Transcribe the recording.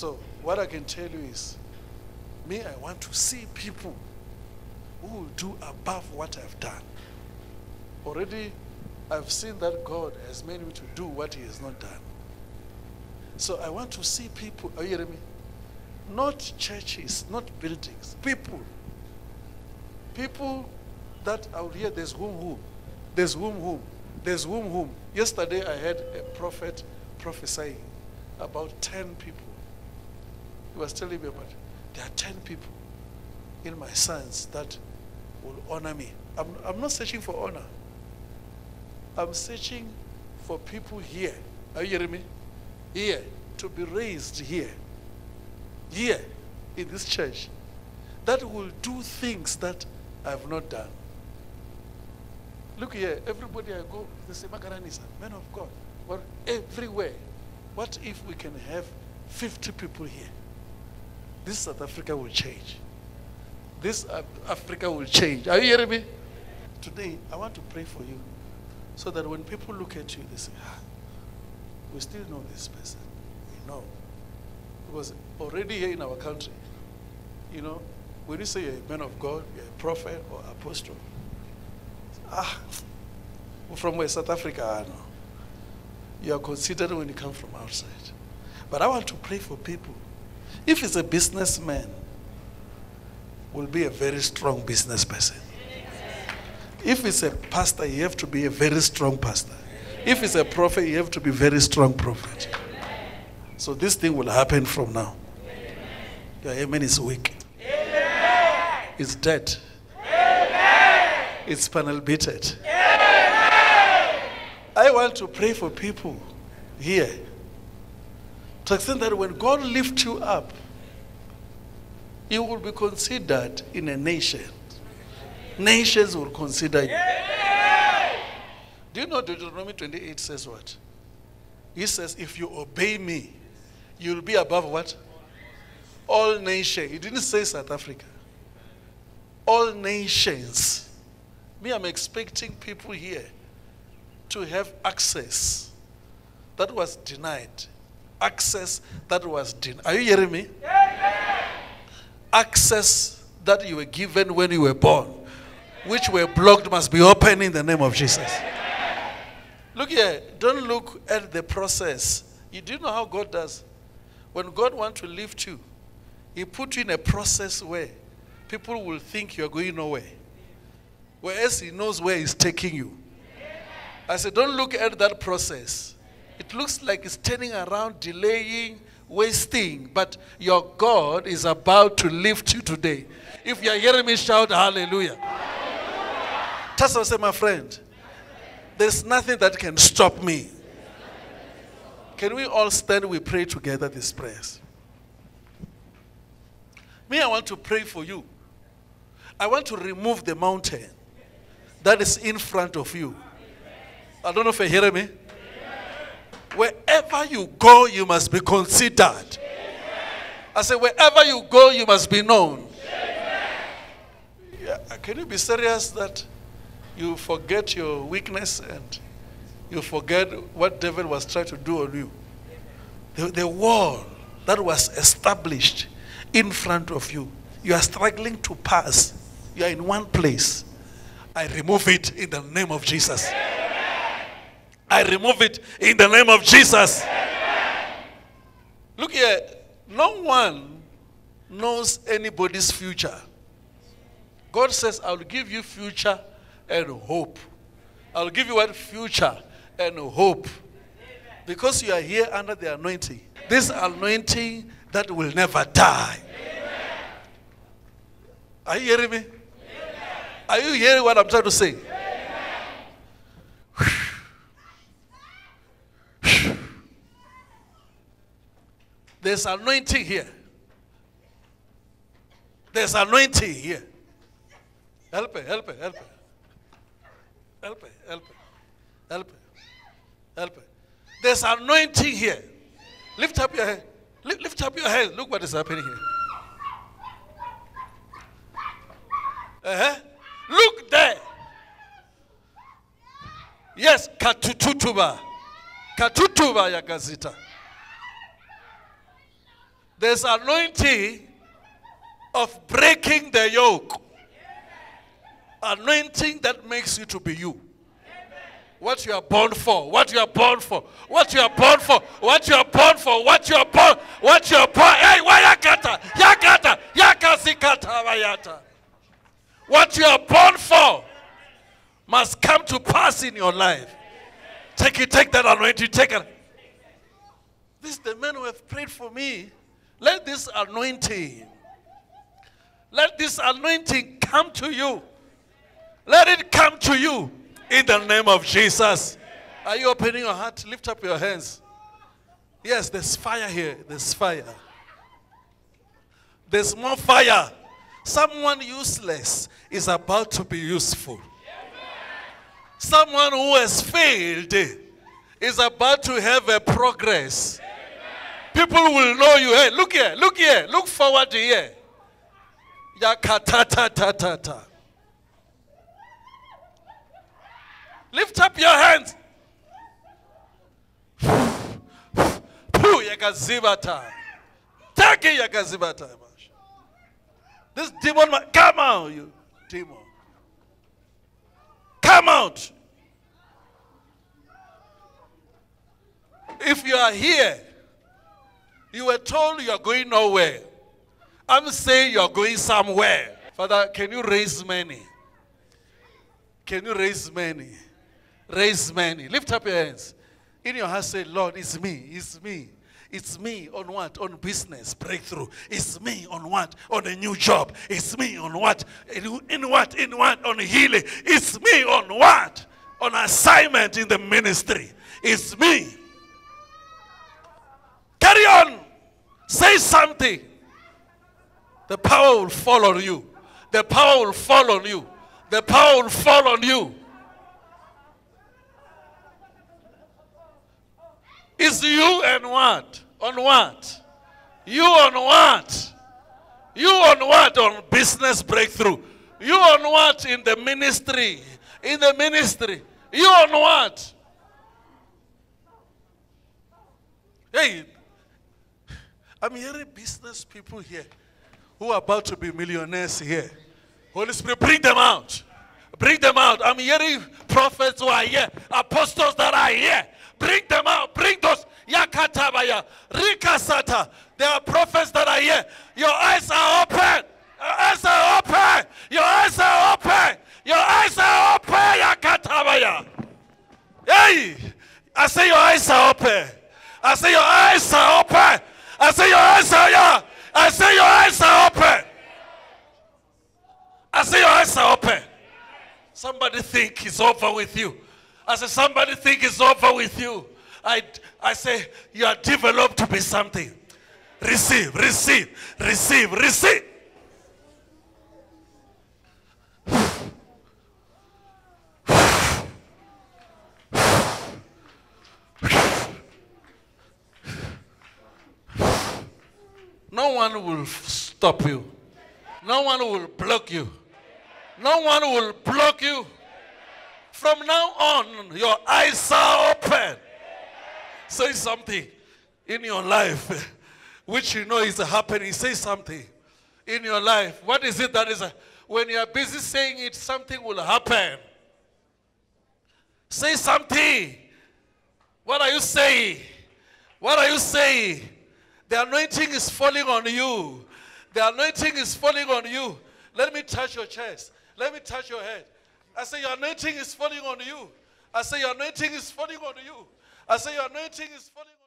So, what I can tell you is, me, I want to see people who will do above what I've done. Already, I've seen that God has made me to do what He has not done. So, I want to see people, are you hearing me? Not churches, not buildings, people. People that out here, there's whom whom, there's whom whom, there's whom whom. Yesterday, I had a prophet prophesying about 10 people. He was telling me about there are 10 people in my sons that will honor me. I'm, I'm not searching for honor. I'm searching for people here. Are you hearing me? Here. To be raised here. Here. In this church. That will do things that I've not done. Look here. Everybody I go, they say, Makananisa, man of God. Well, everywhere. What if we can have 50 people here? This South Africa will change. This Africa will change. Are you hearing me? Today, I want to pray for you so that when people look at you, they say, ah, we still know this person. We know. Because already here in our country, you know, when you say you're a man of God, you're a prophet or apostle, ah, from where South Africa, I know. You are considered when you come from outside. But I want to pray for people. If it's a businessman, will be a very strong business person. If it's a pastor, you have to be a very strong pastor. If it's a prophet, you have to be very strong prophet. So this thing will happen from now. Your amen is weak. It's dead. It's panel beated. I want to pray for people here. To extent that when God lifts you up, you will be considered in a nation. Nations will consider you. Do you know Deuteronomy 28 says what? He says, if you obey me, you'll be above what? All nations. He didn't say South Africa. All nations. Me, I'm expecting people here to have access that was denied. Access that was denied. Are you hearing me? Access that you were given when you were born, which were blocked, must be opened in the name of Jesus. Look here, don't look at the process. You do know how God does. When God wants to lift you, He put you in a process where people will think you're going nowhere. Whereas He knows where He's taking you. I said, don't look at that process. It looks like it's turning around, delaying, wasting, but your God is about to lift you today. If you're hearing me, shout hallelujah. Just say, my friend, there's nothing that can stop me. Can we all stand? We pray together these prayers. Me, I want to pray for you. I want to remove the mountain that is in front of you. I don't know if you hear me. Wherever you go, you must be considered. I say, wherever you go, you must be known. Yeah, uh, can you be serious that you forget your weakness and you forget what devil was trying to do on you? The, the wall that was established in front of you, you are struggling to pass. You are in one place. I remove it in the name of Jesus. I remove it in the name of Jesus. Look here, no one knows anybody's future. God says, I'll give you future and hope. I'll give you what? Future and hope. Because you are here under the anointing. This anointing that will never die. Are you hearing me? Are you hearing what I'm trying to say? There's anointing here. There's anointing here. Help it, help it, help it. Help it, help it, help it, help it. There's anointing here. Lift up your hand. Lift, lift up your hand. Look what is happening here. Uh-huh. Look there. Yes, katututuba. Katutuba ya gazita. There's anointing of breaking the yoke. Anointing that makes you to be you. What you are born for, what you are born for, what you are born for, what you are born for, what you are born, what you are born. Hey, wayakata, yakata, yakasikata, vayata. What you are born for must come to pass in your life. Take it, take that anointing, take it. This is the men who have prayed for me. Let this anointing, let this anointing come to you. Let it come to you in the name of Jesus. Are you opening your heart? Lift up your hands. Yes, there's fire here. There's fire. There's more fire. Someone useless is about to be useful. Someone who has failed is about to have a progress. People will know you. Hey, look here, look here, look forward to here. Yakata Lift up your hands. Puh, yakazibata. Take yakazibata. This demon, come out, you demon. Come out. If you are here, you were told you are going nowhere. I'm saying you are going somewhere. Father, can you raise many? Can you raise many? Raise many. Lift up your hands. In your heart, say, Lord, it's me. It's me. It's me on what? On business breakthrough. It's me on what? On a new job. It's me on what? In, in what? In what? On healing. It's me on what? On assignment in the ministry. It's me. Carry on. Say something. The power will fall on you. The power will fall on you. The power will fall on you. Is you and what? On what? You on what? You on what? On business breakthrough. You on what in the ministry? In the ministry. You on what? Hey, I'm hearing business people here who are about to be millionaires here. Holy Spirit, bring them out. Bring them out. I'm hearing prophets who are here, apostles that are here. Bring them out. Bring those. Yakatabaya. Rikasata. There are prophets that are here. Your eyes are open. Your eyes are open. Your eyes are open. Your eyes are open. Yakatabaya. Hey. I say your eyes are open. I say your eyes are open. I say your eyes are yeah. I say your eyes are open. I say your eyes are open. Somebody think it's over with you. I say, somebody think it's over with you. I, I say, you are developed to be something. Receive, receive, receive, receive. No one will stop you. No one will block you. No one will block you. From now on, your eyes are open. Say something in your life which you know is happening. Say something in your life. What is it that is, a, when you are busy saying it, something will happen. Say something. What are you saying? What are you saying? The anointing is falling on you. The anointing is falling on you. Let me touch your chest. Let me touch your head. I say, Your anointing is falling on you. I say, Your anointing is falling on you. I say, Your anointing is falling on